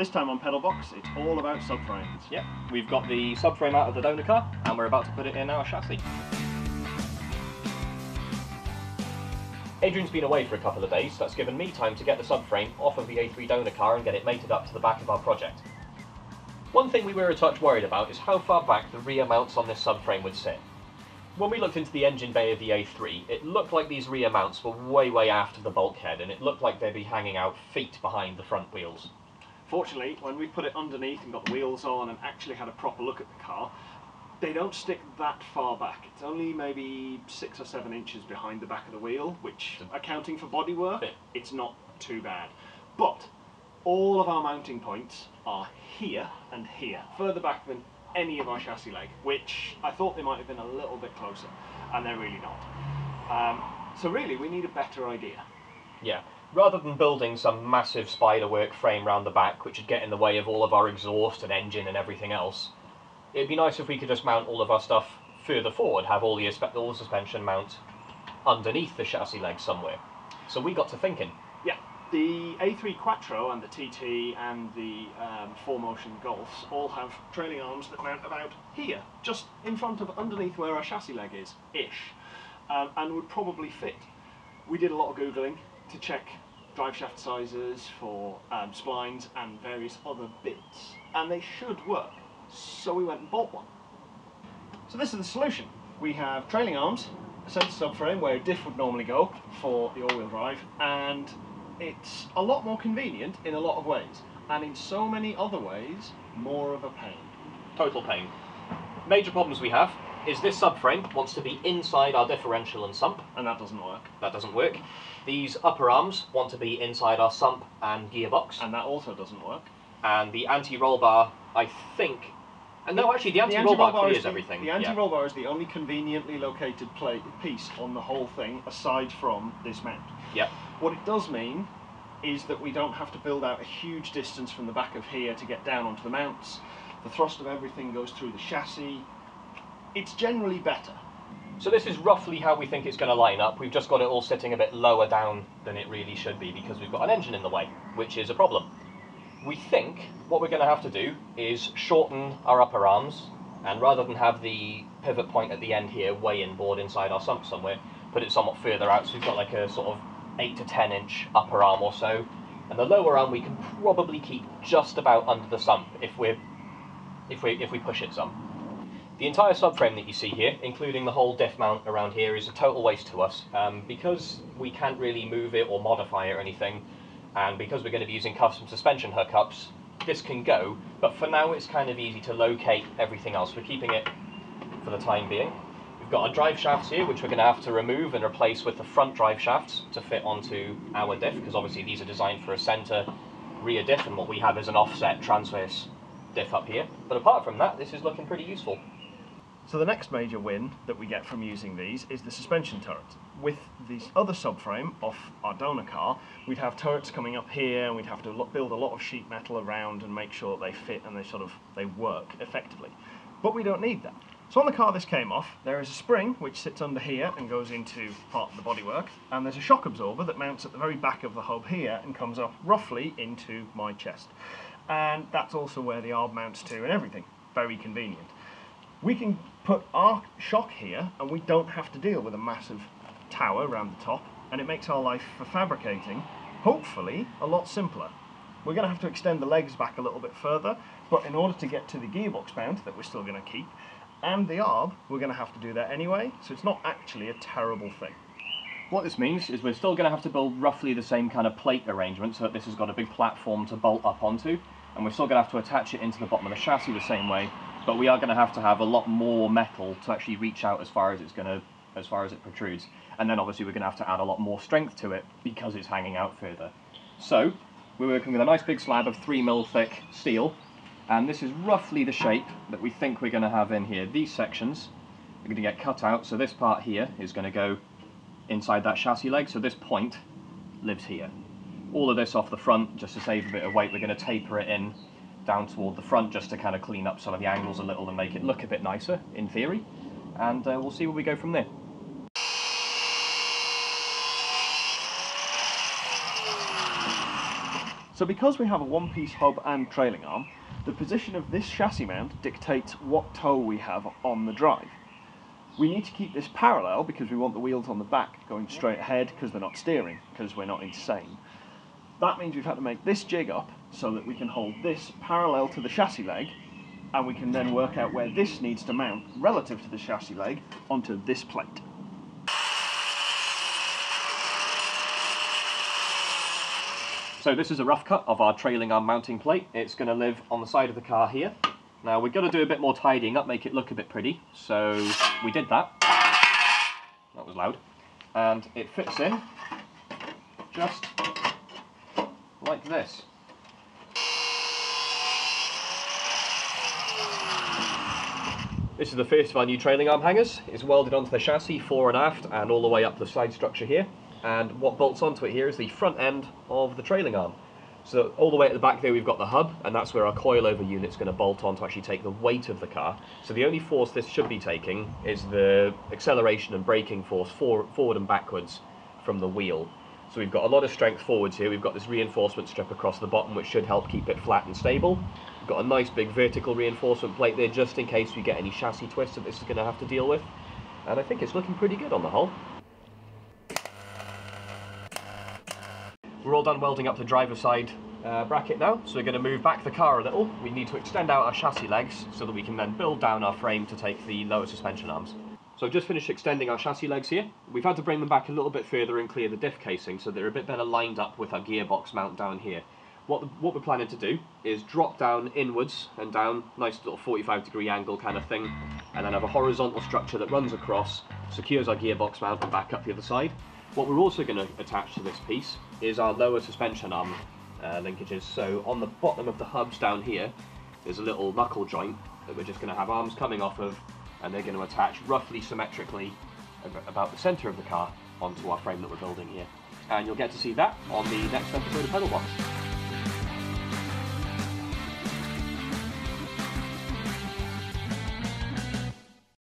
This time on Pedalbox, it's all about subframes. Yep, we've got the subframe out of the donor car and we're about to put it in our chassis. Adrian's been away for a couple of days, so that's given me time to get the subframe off of the A3 donor car and get it mated up to the back of our project. One thing we were a touch worried about is how far back the rear mounts on this subframe would sit. When we looked into the engine bay of the A3, it looked like these rear mounts were way, way after the bulkhead, and it looked like they'd be hanging out feet behind the front wheels. Fortunately, when we put it underneath and got the wheels on and actually had a proper look at the car, they don't stick that far back. It's only maybe six or seven inches behind the back of the wheel, which, accounting for bodywork, it's not too bad. But all of our mounting points are here and here, further back than any of our chassis leg, which I thought they might have been a little bit closer, and they're really not. Um, so really, we need a better idea. Yeah. Rather than building some massive spiderwork frame round the back, which would get in the way of all of our exhaust and engine and everything else, it'd be nice if we could just mount all of our stuff further forward, have all the, all the suspension mount underneath the chassis leg somewhere. So we got to thinking, Yeah, the A3 Quattro and the TT and the um, 4Motion Golfs all have trailing arms that mount about here, just in front of underneath where our chassis leg is, ish, um, and would probably fit. We did a lot of googling to check drive shaft sizes for um, splines and various other bits, and they should work. So we went and bought one. So this is the solution. We have trailing arms, a centre subframe where a diff would normally go for the all-wheel drive, and it's a lot more convenient in a lot of ways, and in so many other ways, more of a pain. total pain. Major problems we have is this subframe wants to be inside our differential and sump. And that doesn't work. That doesn't work. These upper arms want to be inside our sump and gearbox. And that also doesn't work. And the anti-roll bar, I think... And no, actually, the anti-roll bar clears the, everything. The anti-roll bar is the only conveniently located piece on the whole thing, aside from this mount. Yep. What it does mean is that we don't have to build out a huge distance from the back of here to get down onto the mounts. The thrust of everything goes through the chassis. It's generally better. So this is roughly how we think it's going to line up. We've just got it all sitting a bit lower down than it really should be because we've got an engine in the way, which is a problem. We think what we're going to have to do is shorten our upper arms, and rather than have the pivot point at the end here way inboard inside our sump somewhere, put it somewhat further out so we've got like a sort of 8 to 10 inch upper arm or so. And the lower arm we can probably keep just about under the sump if we're if we if we push it some. The entire subframe that you see here, including the whole diff mount around here, is a total waste to us. Um, because we can't really move it or modify it or anything, and because we're going to be using custom suspension hookups, this can go, but for now it's kind of easy to locate everything else. We're keeping it for the time being. We've got our drive shafts here, which we're going to have to remove and replace with the front drive shafts to fit onto our diff, because obviously these are designed for a centre rear diff, and what we have is an offset transverse diff up here. But apart from that, this is looking pretty useful. So the next major win that we get from using these is the suspension turret. With this other subframe off our donor car, we'd have turrets coming up here and we'd have to build a lot of sheet metal around and make sure they fit and they sort of they work effectively. But we don't need that. So on the car this came off, there is a spring which sits under here and goes into part of the bodywork, and there's a shock absorber that mounts at the very back of the hub here and comes up roughly into my chest. And that's also where the arm mounts to and everything. Very convenient we can put our shock here and we don't have to deal with a massive tower around the top and it makes our life for fabricating hopefully a lot simpler. We're going to have to extend the legs back a little bit further but in order to get to the gearbox mount that we're still going to keep and the arb we're going to have to do that anyway so it's not actually a terrible thing. What this means is we're still going to have to build roughly the same kind of plate arrangement so that this has got a big platform to bolt up onto and we're still going to have to attach it into the bottom of the chassis the same way but we are going to have to have a lot more metal to actually reach out as far as it's going to as far as it protrudes. And then obviously we're going to have to add a lot more strength to it because it's hanging out further. So we're working with a nice big slab of 3 mil thick steel. And this is roughly the shape that we think we're going to have in here. These sections are going to get cut out. So this part here is going to go inside that chassis leg. So this point lives here. All of this off the front just to save a bit of weight we're going to taper it in down toward the front just to kind of clean up some of the angles a little and make it look a bit nicer in theory and uh, we'll see where we go from there. So because we have a one-piece hub and trailing arm, the position of this chassis mount dictates what toe we have on the drive. We need to keep this parallel because we want the wheels on the back going straight ahead because they're not steering, because we're not insane. That means we've had to make this jig up so that we can hold this parallel to the chassis leg and we can then work out where this needs to mount relative to the chassis leg onto this plate. So this is a rough cut of our trailing arm mounting plate. It's going to live on the side of the car here. Now we're going to do a bit more tidying up, make it look a bit pretty. So we did that. That was loud. And it fits in just like this. This is the first of our new trailing arm hangers. It's welded onto the chassis fore and aft and all the way up the side structure here. And what bolts onto it here is the front end of the trailing arm. So all the way at the back there we've got the hub and that's where our coilover unit's going to bolt on to actually take the weight of the car. So the only force this should be taking is the acceleration and braking force for, forward and backwards from the wheel. So we've got a lot of strength forwards here. We've got this reinforcement strip across the bottom which should help keep it flat and stable. We've got a nice big vertical reinforcement plate there just in case we get any chassis twists that this is going to have to deal with. And I think it's looking pretty good on the whole. We're all done welding up the driver's side uh, bracket now, so we're going to move back the car a little. We need to extend out our chassis legs so that we can then build down our frame to take the lower suspension arms. So I've just finished extending our chassis legs here. We've had to bring them back a little bit further and clear the diff casing so they're a bit better lined up with our gearbox mount down here. What, the, what we're planning to do is drop down inwards and down, nice little 45 degree angle kind of thing, and then have a horizontal structure that runs across, secures our gearbox mount and back up the other side. What we're also going to attach to this piece is our lower suspension arm uh, linkages. So on the bottom of the hubs down here, there's a little knuckle joint that we're just going to have arms coming off of, and they're going to attach roughly symmetrically about the centre of the car onto our frame that we're building here. And you'll get to see that on the next episode of Pedalbox.